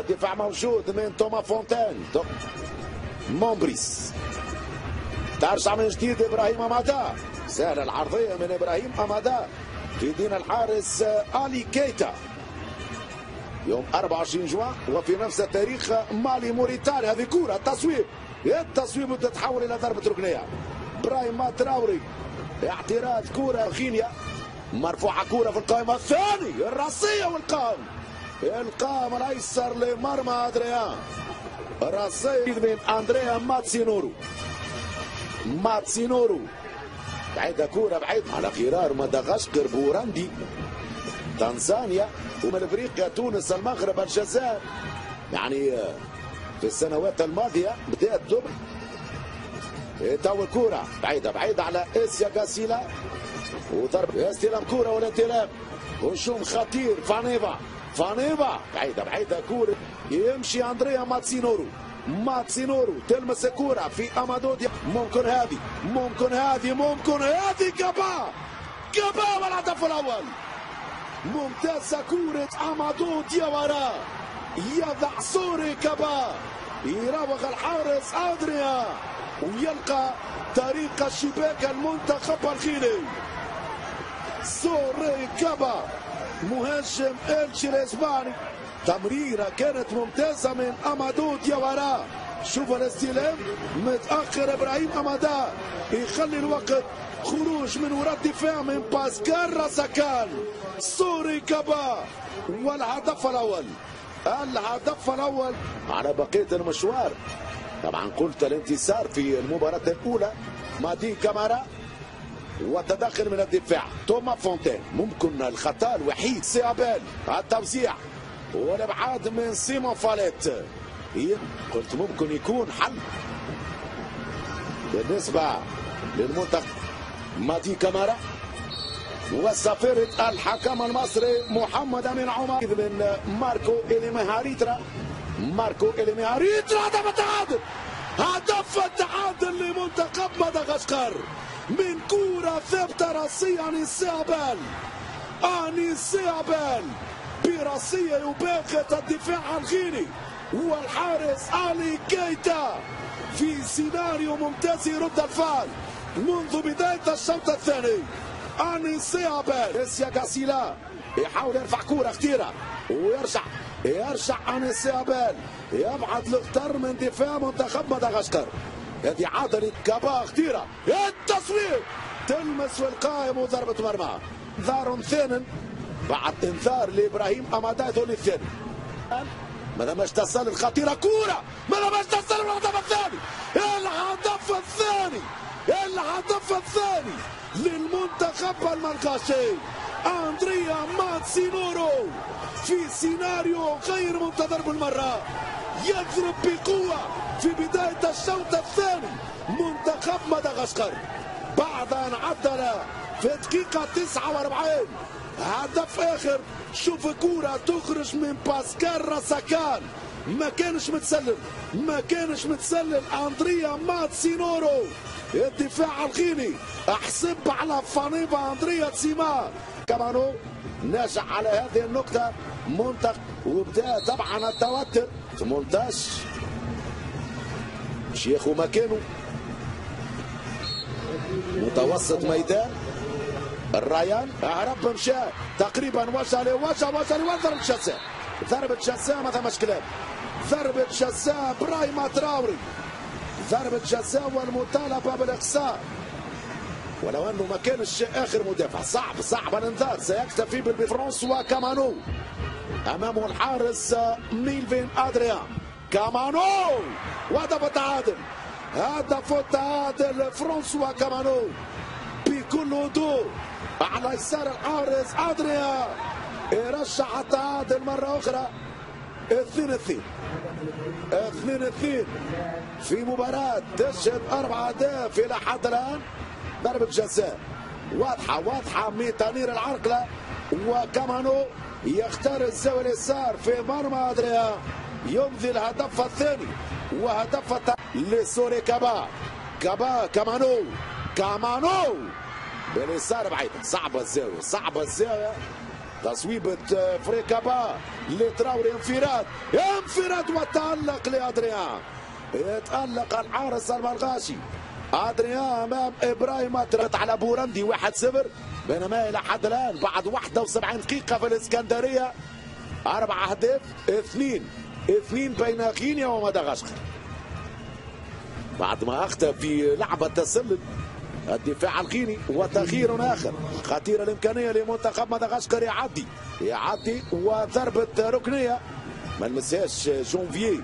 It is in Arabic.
الدفاع موجود من توما فونتين مومبريس ترجع من جديد إبراهيم امادا سهله العرضيه من إبراهيم امادا في دين الحارس الي كيتا يوم 24 جوان وفي نفس التاريخ مالي موريتانيا هذه كوره تصويب التصويب تتحول إلى ضربه ركنيه إبراهيم تراوري اعتراض كوره غينيا مرفوعة كورة في القائمة. الثاني الراسية والقائم القائم الأيسر لمرمى أدريان. راسية من أندريا ماتسينورو. ماتسينورو. بعيدة كورة بعيد على غرار مدغشقر بوراندي تنزانيا ومن أفريقيا تونس المغرب الجزائر. يعني في السنوات الماضية بدأت دبل تو الكورة بعيدة بعيدة على اسيا غاسيلا. وضرب استلام كورة والانطلاق هجوم خطير. فانيفا فانيفا بعيدة بعيدة. كورة. يمشي أندريا ماتسينورو. ماتسينورو. تلمس الكورة في امادو ممكن هذه ممكن هذه ممكن هذه. كابا كابا والهدف الأول. ممتازة كورة امادو ديوارا يضع سوري كابا. يراوغ الحارس ادريا ويلقى طريق الشباك المنتخب الغيني. سوري كابا مهاجم الشي الاسباني تمريرة كانت ممتازة من أمادو ديوارا. شوف الاستلام متأخر إبراهيم أمادا. يخلي الوقت خروج من وراء الدفاع من باسكال راسكان سوري كابا والهدف الأول. الهدف الأول على بقية المشوار. طبعا قلت الانتصار في المباراة الأولى. مادي كامارا وتدخل من الدفاع. توما فونتين ممكن الخطأ الوحيد. سيابيل. التوزيع. والإبعاد من سيمون فاليت. قلت ممكن يكون حل. بالنسبة للمنتخب. مادي كامارا. وصفيرة الحكم المصري محمد أمين عمر. من ماركو اليمهاريترا ماركو اليمهاريترا هدف التعادل. هدف التعادل لمنتخب مدغشقر. من كورة ثابتة راسية عن السيابال عن السيابال براسية يباغت الدفاع الغيني. والحارس علي كيتا. في سيناريو ممتاز يرد الفعل منذ بداية الشوط الثاني. اني سيابل إسيا غاسيلا. يحاول يرفع كورة كثيرة. ويرجع. يرجع اني سيابل يبعد لختر من دفاع منتخب مدغشقر. هذه عضلة كابا كثيرة التصويب تلمس في القائم وضربة مرمى. انذار ثان بعد انذار لإبراهيم امادا ذول الثاني ما تصل الخطيرة كورة؟ ما تصل الهدف الثاني؟ الهدف الثاني. الهدف الثاني للمنتخب الملقاشي أندريا ماتسينورو. في سيناريو غير منتظر بالمرة يضرب بقوة في بداية الشوط الثاني. منتخب مدغشقر. بعد أن عدل في دقيقة 49 هدف آخر. شوف كورة تخرج من باسكال راساكان. ما كانش متسلل. ما كانش متسلل أندريا ماتسينورو. الدفاع الغيني. أحسب على فانيفا أندريا تسيما كمانو ناجح على هذه النقطة. منتخب وبدا طبعا التوتر. 18 شيخ مكانه متوسط ميدان. الريان. هرب مشى تقريبا وصل وصل وصل وضرب شاساه ضربة شاساه ما ثماش كلام. ضربة شاساه برايما تراوري. ضربة جزاء والمطالبة بالإقصاء. ولو أنه ما كانش آخر مدافع. صعب صعب. الانذار سيكتفي بالفرانسوا كامانو أمامه الحارس ميلفين أدريان. كامانو! وهدف التعادل. هدف التعادل. فرانسوا كامانو بكل هدوء. على يسار الحارس أدريان. يرشح التعادل مرة أخرى. اثنين اثنين. اثنين اثنين. في مباراة تشهد أربع أهداف إلى حد الآن. ضربة جزاء. واضحة واضحة من تنير العرقلة. وكمانو يختار الزاوية اليسار في مرمى أدريا. يمضي الهدف الثاني. وهدف. لسوري كابا. كابا كمانو كمانو. باليسار بعيد. صعبة الزاوية صعبة الزاوية. تصويبة فريكابا لتراوري. انفراد انفراد وتألق لأدريان يتألق الحارس المرغاشي. أدريان أمام إبراهيم أترت على بورندي 1-0 بينما إلى حد الآن بعد 71 دقيقة في الإسكندرية أربع أهداف اثنين. اثنين بين غينيا ومدغشقر. بعد ما أخطأ في لعبة تسلل الدفاع الغيني وتغيير آخر. خطير الإمكانية لمنتخب مدغشقر يعدي. يعدي وضربة ركنية. ما لمسهاش جونفيي.